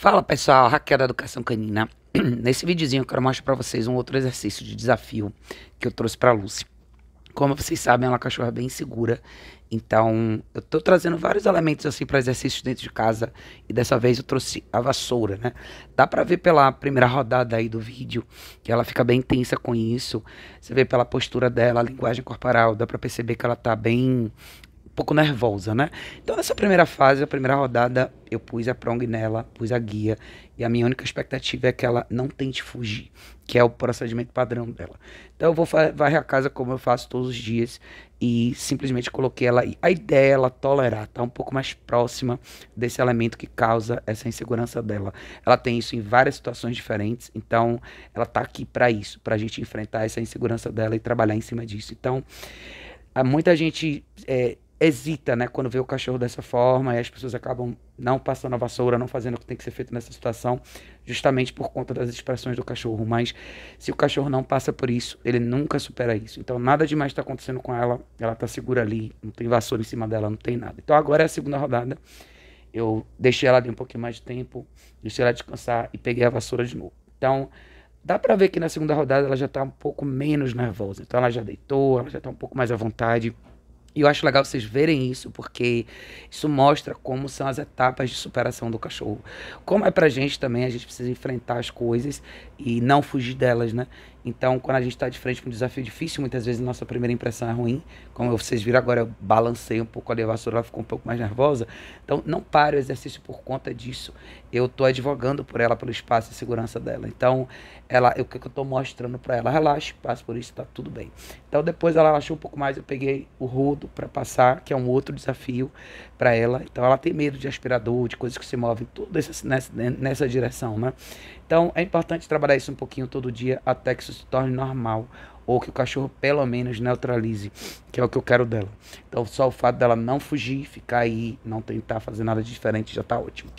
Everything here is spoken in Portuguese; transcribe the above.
Fala pessoal, Raquel da Educação Canina. Nesse videozinho eu quero mostrar para vocês um outro exercício de desafio que eu trouxe para Lucy. Como vocês sabem, ela é uma cachorra bem segura, então eu tô trazendo vários elementos assim para exercícios dentro de casa e dessa vez eu trouxe a vassoura, né? Dá para ver pela primeira rodada aí do vídeo que ela fica bem tensa com isso. Você vê pela postura dela, a linguagem corporal, dá para perceber que ela tá bem pouco nervosa, né? Então, nessa primeira fase, a primeira rodada, eu pus a prong nela, pus a guia, e a minha única expectativa é que ela não tente fugir, que é o procedimento padrão dela. Então, eu vou varrer a casa como eu faço todos os dias, e simplesmente coloquei ela aí. A ideia é ela tolerar, tá um pouco mais próxima desse elemento que causa essa insegurança dela. Ela tem isso em várias situações diferentes, então ela tá aqui para isso, para a gente enfrentar essa insegurança dela e trabalhar em cima disso. Então, muita gente é, hesita, né, quando vê o cachorro dessa forma, e as pessoas acabam não passando a vassoura, não fazendo o que tem que ser feito nessa situação, justamente por conta das expressões do cachorro. Mas se o cachorro não passa por isso, ele nunca supera isso. Então nada demais está acontecendo com ela, ela está segura ali, não tem vassoura em cima dela, não tem nada. Então agora é a segunda rodada. Eu deixei ela ali um pouquinho mais de tempo, deixei ela descansar e peguei a vassoura de novo. Então, dá para ver que na segunda rodada ela já está um pouco menos nervosa. Então ela já deitou, ela já está um pouco mais à vontade. E eu acho legal vocês verem isso, porque isso mostra como são as etapas de superação do cachorro. Como é pra gente também, a gente precisa enfrentar as coisas e não fugir delas, né? Então, quando a gente está de frente com um desafio difícil, muitas vezes nossa primeira impressão é ruim. Como vocês viram agora, eu balancei um pouco a vassoura, ela ficou um pouco mais nervosa. Então, não pare o exercício por conta disso. Eu estou advogando por ela, pelo espaço e segurança dela. Então, ela, o que eu estou mostrando para ela? Relaxe, passe por isso, está tudo bem. Então, depois ela relaxou um pouco mais, eu peguei o para passar, que é um outro desafio para ela. Então, ela tem medo de aspirador, de coisas que se movem, tudo nessa, nessa direção, né? Então, é importante trabalhar isso um pouquinho todo dia até que isso se torne normal ou que o cachorro pelo menos neutralize, que é o que eu quero dela. Então, só o fato dela não fugir, ficar aí, não tentar fazer nada diferente já está ótimo.